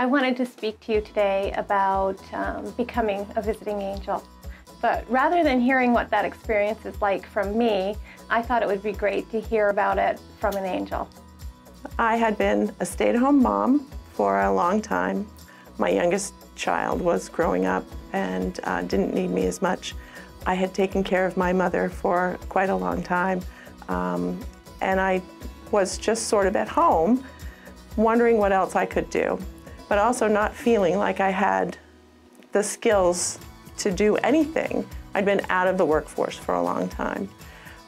I wanted to speak to you today about um, becoming a visiting angel. But rather than hearing what that experience is like from me, I thought it would be great to hear about it from an angel. I had been a stay at home mom for a long time. My youngest child was growing up and uh, didn't need me as much. I had taken care of my mother for quite a long time, um, and I was just sort of at home wondering what else I could do but also not feeling like I had the skills to do anything. I'd been out of the workforce for a long time.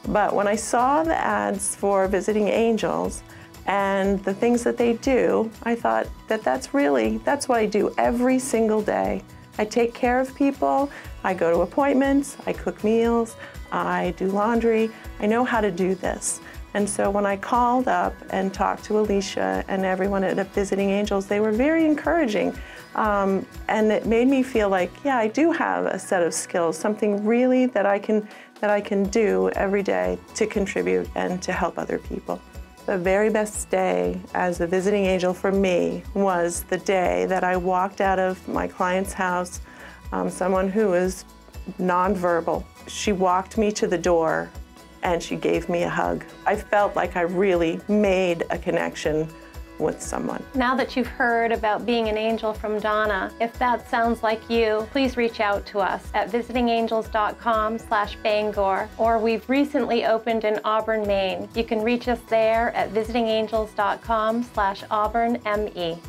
But when I saw the ads for Visiting Angels and the things that they do, I thought that that's really, that's what I do every single day. I take care of people, I go to appointments, I cook meals, I do laundry. I know how to do this. And so when I called up and talked to Alicia and everyone at Visiting Angels, they were very encouraging. Um, and it made me feel like, yeah, I do have a set of skills, something really that I can that I can do every day to contribute and to help other people. The very best day as a visiting angel for me was the day that I walked out of my client's house, um, someone who is nonverbal. She walked me to the door and she gave me a hug. I felt like I really made a connection with someone. Now that you've heard about being an angel from Donna, if that sounds like you, please reach out to us at visitingangels.com slash Bangor, or we've recently opened in Auburn, Maine. You can reach us there at visitingangels.com slash Auburn ME.